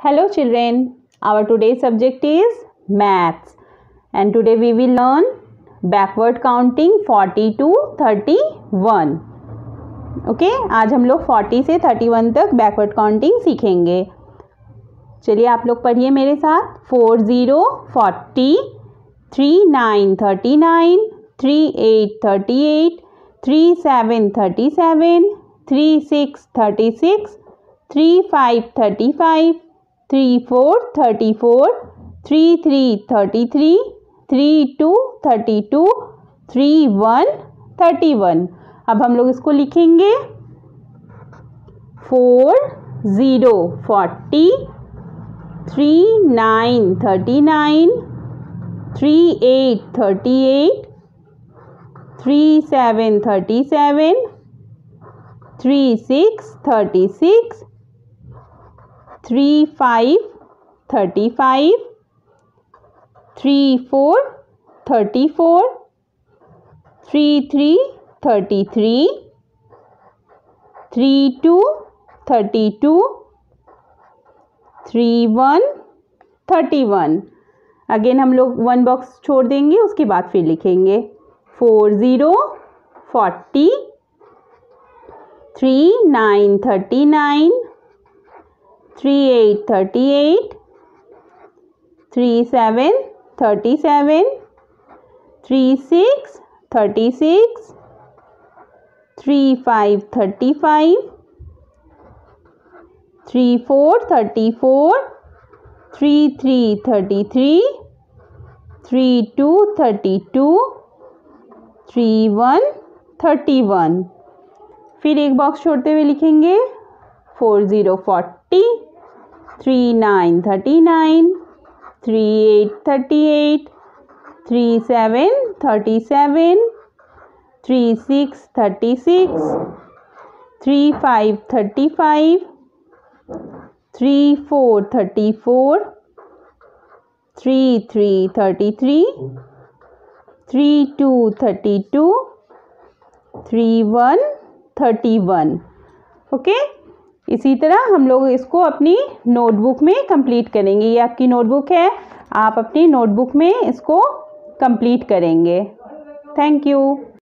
Hello children, our today's subject is maths and today we will learn backward counting 40 to 31. Okay? आज हम लोग 40 से 31 तक backward counting सीखेंगे चलिए आप लोग पढ़िए मेरे साथ four zero forty three nine thirty nine three eight thirty eight three seven thirty seven three six thirty six three five thirty five three four thirty four three three thirty three three two thirty two three one thirty one अब हम लोग इसको लिखेंगे four zero forty three nine thirty nine three eight thirty eight three seven thirty seven three six thirty six three five thirty five three four thirty four three three thirty three three two thirty two three one thirty one again हम लोग one box छोड़ देंगे, उसके बाद फिर लिखेंगे four zero forty three nine thirty nine three eight thirty eight three seven thirty seven three six thirty six three five thirty five three four thirty four three three thirty three three two thirty two three one thirty one फिर एक box छोड़ते हुए लिखेंगे। 4 0 40 3 9 39 3 8 38 3 7 37 3 6 36 3 5 35 3 4 34 3 3 33 3 2 32 3 1 31 okay? इसी तरह हम लोग इसको अपनी नोटबुक में कंप्लीट करेंगे। ये आपकी नोटबुक है। आप अपनी नोटबुक में इसको कंप्लीट करेंगे। Thank you